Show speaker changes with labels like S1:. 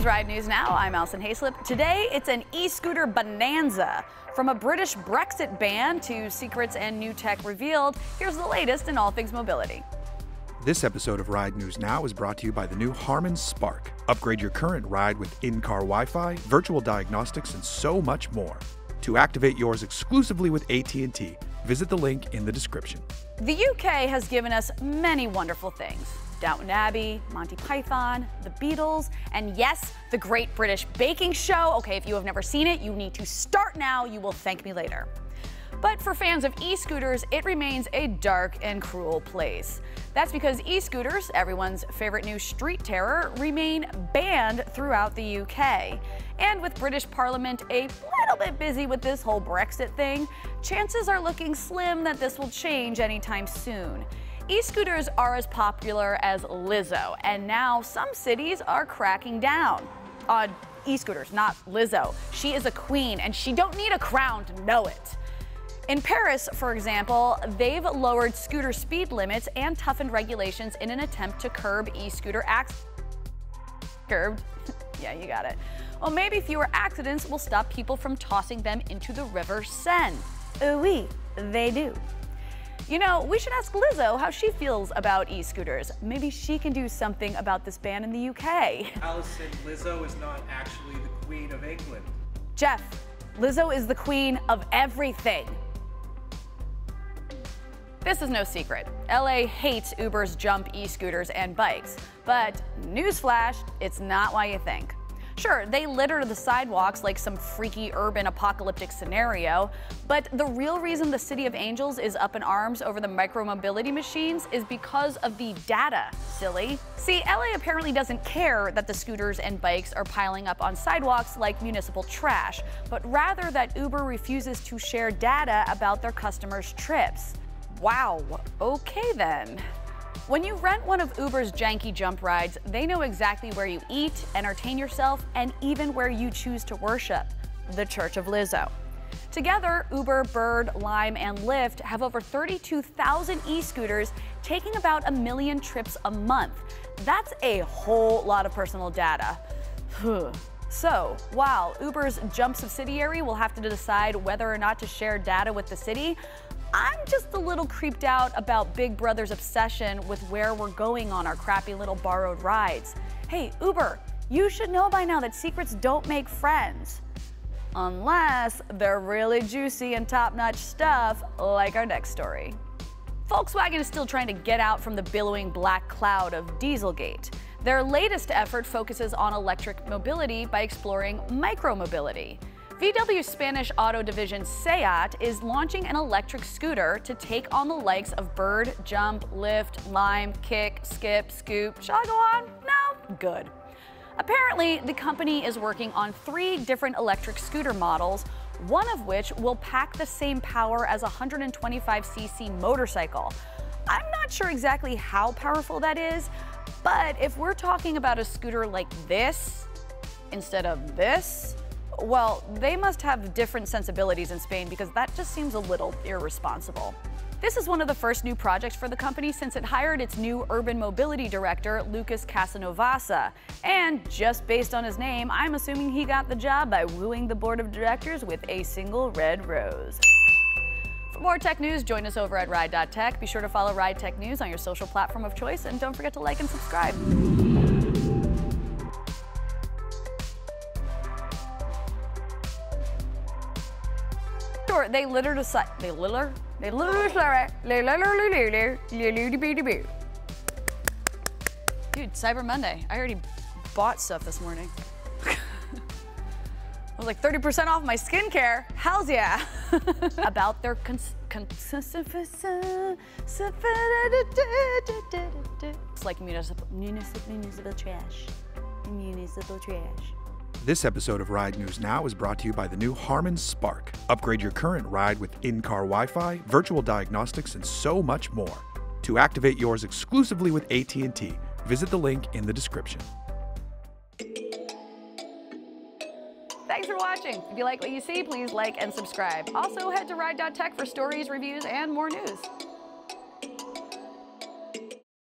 S1: is Ride News Now. I'm Alison Haislip. Today, it's an e-scooter bonanza. From a British Brexit ban to secrets and new tech revealed, here's the latest in all things mobility.
S2: This episode of Ride News Now is brought to you by the new Harman Spark. Upgrade your current ride with in-car Wi-Fi, virtual diagnostics, and so much more. To activate yours exclusively with AT&T, visit the link in the description.
S1: The UK has given us many wonderful things. Downton Abbey, Monty Python, The Beatles, and yes, the Great British Baking Show. Okay, if you have never seen it, you need to start now. You will thank me later. But for fans of e-scooters, it remains a dark and cruel place. That's because e-scooters, everyone's favorite new street terror, remain banned throughout the UK. And with British Parliament a little bit busy with this whole Brexit thing, chances are looking slim that this will change anytime soon. E-scooters are as popular as Lizzo, and now some cities are cracking down on e-scooters, not Lizzo. She is a queen, and she don't need a crown to know it. In Paris, for example, they've lowered scooter speed limits and toughened regulations in an attempt to curb e-scooter accidents. Curbed? yeah, you got it. Well, maybe fewer accidents will stop people from tossing them into the River Seine. Euh oui, they do. You know, we should ask Lizzo how she feels about e-scooters. Maybe she can do something about this ban in the UK.
S3: Alison, Lizzo is not actually the Queen of England.
S1: Jeff, Lizzo is the queen of everything. This is no secret. LA hates Uber's Jump e-scooters and bikes. But newsflash, it's not why you think. Sure, they litter the sidewalks like some freaky urban apocalyptic scenario, but the real reason the City of Angels is up in arms over the micromobility machines is because of the data, silly. See, LA apparently doesn't care that the scooters and bikes are piling up on sidewalks like municipal trash, but rather that Uber refuses to share data about their customers' trips. Wow, okay then. When you rent one of Uber's janky Jump rides, they know exactly where you eat, entertain yourself, and even where you choose to worship the Church of Lizzo. Together, Uber, Bird, Lime, and Lyft have over 32,000 e scooters taking about a million trips a month. That's a whole lot of personal data. so, while Uber's Jump subsidiary will have to decide whether or not to share data with the city, I'm just a little creeped out about Big Brother's obsession with where we're going on our crappy little borrowed rides. Hey, Uber, you should know by now that secrets don't make friends. Unless they're really juicy and top-notch stuff like our next story. Volkswagen is still trying to get out from the billowing black cloud of Dieselgate. Their latest effort focuses on electric mobility by exploring micromobility. VW Spanish auto division SEAT is launching an electric scooter to take on the likes of Bird, Jump, Lyft, Lime, Kick, Skip, Scoop. Shall I go on? No? Good. Apparently, the company is working on three different electric scooter models, one of which will pack the same power as a 125cc motorcycle. I'm not sure exactly how powerful that is, but if we're talking about a scooter like this instead of this, well, they must have different sensibilities in Spain because that just seems a little irresponsible. This is one of the first new projects for the company since it hired its new urban mobility director, Lucas Casanovasa. And just based on his name, I'm assuming he got the job by wooing the board of directors with a single red rose. For more tech news, join us over at ride.tech. Be sure to follow Ride Tech News on your social platform of choice, and don't forget to like and subscribe. Sure, they littered a site. They litter. They litter. Dude, Cyber Monday. I already bought stuff this morning. I was like 30% off my skincare. Hell's yeah. About their cons-. It's like municipal, municipal, municipal trash. Municipal trash.
S2: This episode of Ride News Now is brought to you by the new Harman Spark. Upgrade your current ride with in-car Wi-Fi, virtual diagnostics, and so much more. To activate yours exclusively with AT&T, visit the link in the description.
S1: Thanks for watching. If you like what you see, please like and subscribe. Also, head to ride.tech for stories, reviews, and more news.